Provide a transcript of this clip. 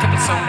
happen to someone.